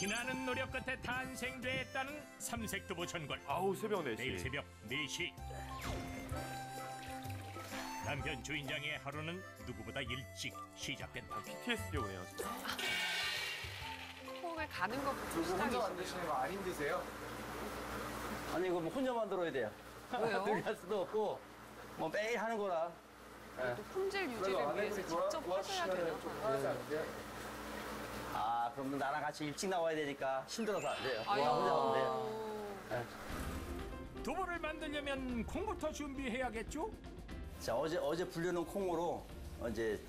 피나는 노력 끝에 탄생됐다는 삼색두부 전골. 아우 새벽 내일 4시. 새벽 4시. 남편 주인장의 하루는 누구보다 일찍 시작된다. PTSD 오네요. 진짜. 콩을 가는 것부터 그리고 혼자. 만드시는 거 안 힘드세요? 아니 이거 뭐 혼자 만들어야 돼요. 왜요? 늘할 수도 없고 뭐 매일 하는 거라. 또 품질 그래도 유지를 위해서 직접 하셔야 도와주시면 되나 좀 봐요. 편하지 않으세요? 아 그럼 나랑 같이 일찍 나와야 되니까 힘들어서 안 돼요. 혼자 하면 돼요. 두부를 만들려면 콩부터 준비해야겠죠? 자 어제 어제 불려놓은 콩으로 이제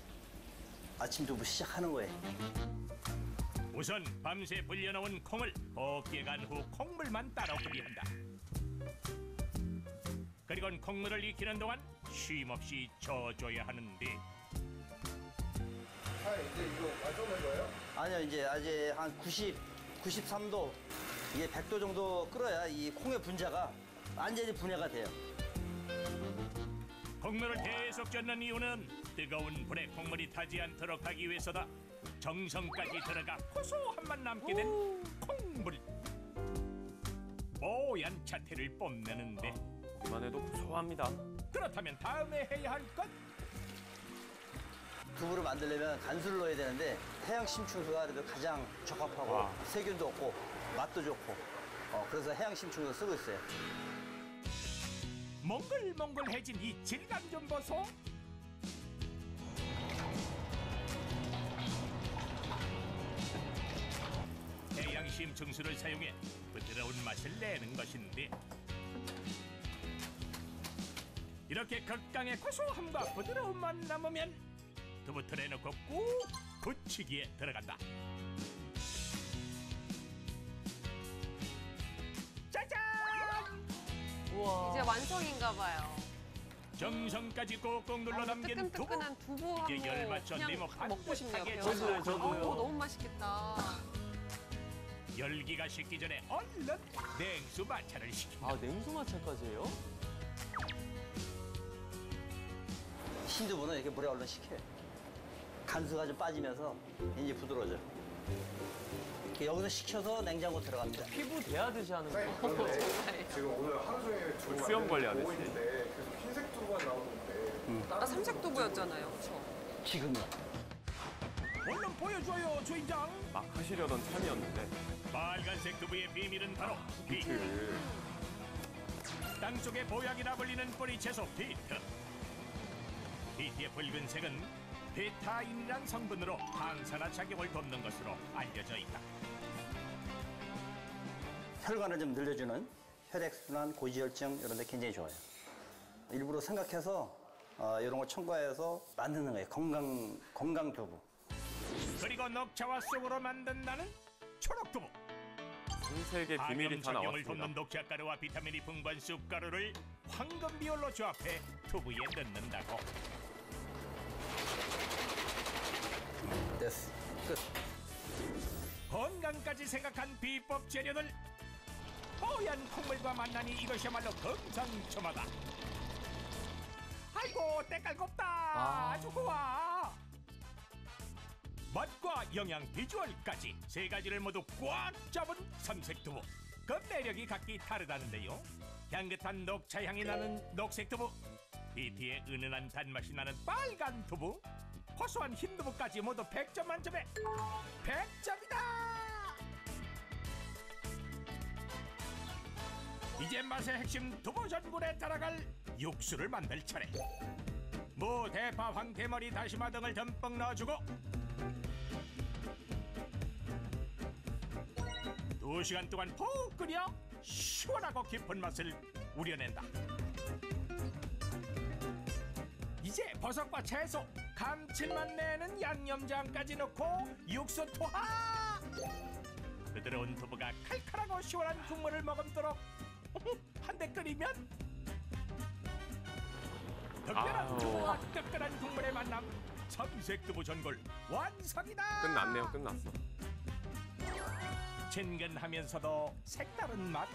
아침 두부 시작하는 거예요. 우선 밤새 불려놓은 콩을 곱게 간 후 콩물만 따로 끓인다. 그리고 콩물을 익히는 동안 쉼없이 저어줘야 하는데 아 이제 이거 완성된 거예요? 아니요 이제 아직 한 90, 93도 이게 100도 정도 끓어야 이 콩의 분자가 완전히 분해가 돼요. 콩물을 계속 젓는 이유는 뜨거운 불에 콩물이 타지 않도록 하기 위해서다. 정성까지 들어가 고소한 맛 남게 된 콩물. 뽀얀 자태를 뽐내는데 이만 해도 고소합니다. 그렇다면 다음에 해야 할 것? 두부를 만들려면 간수를 넣어야 되는데 해양 심층수가 그래도 가장 적합하고 와. 세균도 없고 맛도 좋고 어, 그래서 해양 심층수 쓰고 있어요. 몽글몽글해진 이 질감 좀 보소. 해양심 증수를 사용해 부드러운 맛을 내는 것인데 이렇게 극강의 고소함과 부드러움만 남으면 두부틀에 넣고 꾹 굳히기에 들어간다. 짜잔! 이제 완성인가 봐요. 정성까지 꼭꼭 눌러 아, 남긴 두부. 뜨끈뜨끈한 두부 한 이게 열 맞춰 그냥 내목 먹고 싶네요. 따뜻하게 배워서. 저도요, 저도요. 어, 너무 맛있겠다. 열기가 식기 전에 얼른 냉수 마찰을 시킨다. 아 냉수 마찰까지 해요? 흰두부는 이렇게 물에 얼른 식혀요. 간수가 좀 빠지면서 이제 부드러워져. 이렇게 여기서 식혀서 냉장고 들어갑니다. 피부 대하듯이 하는 사장님 거. 지금 오늘 하루 종일 수염 관리하듯이. 보고 있는데 계속 흰색 두부가 나오는데 아까 삼색 두부였잖아요. 그렇죠? 지금요. 얼른 보여줘요, 주인장. 막 하시려던 참이었는데. 빨간색 두부의 비밀은 바로 비트. 그 땅속의 보약이라 불리는 뿌리 채소 비트. 비트의 붉은색은 베타인이란 성분으로 항산화 작용을 돕는 것으로 알려져 있다. 혈관을 좀 늘려주는 혈액순환, 고지혈증 이런 데 굉장히 좋아요. 일부러 생각해서 어, 이런 걸 첨가해서 만드는 거예요. 건강, 건강 두부. 그리고 녹차와 쑥으로 만든다는 초록 두부. 신세계 비밀이 다 작용을 나왔습니다. 돕는 녹차 가루와 비타민이 풍부한 쑥 가루를 황금 비율로 조합해 두부에 넣는다고. 됐어. 끝. 건강까지 생각한 비법 재료들. 뽀얀 콩물과 만나니 이것이야말로 금상첨화다. 아이고 때깔 곱다. 아. 아주 좋아. 맛과 영양 비주얼까지 세 가지를 모두 꽉 잡은 삼색 두부. 그 매력이 각기 다르다는데요. 향긋한 녹차 향이 나는 녹색 두부. 비티의 은은한 단맛이 나는 빨간 두부 고소한 흰두부까지 모두 100점 만점에 100점이다! 이제 맛의 핵심 두부 전골에 따라갈 육수를 만들 차례. 무, 대파, 황태머리, 다시마 등을 듬뿍 넣어주고 두 시간 동안 푹 끓여 시원하고 깊은 맛을 우려낸다. 이제 버섯과 채소, 감칠맛 내는 양념장까지 넣고 육수 투하! 부드러운 두부가 칼칼하고 시원한 국물을 머금도록 한 대 끓이면 특별한. 두부와 뜨끈한 국물의 만남 삼색 두부 전골 완성이다! 끝났네요. 끝났어. 진근하면서도 색다른 맛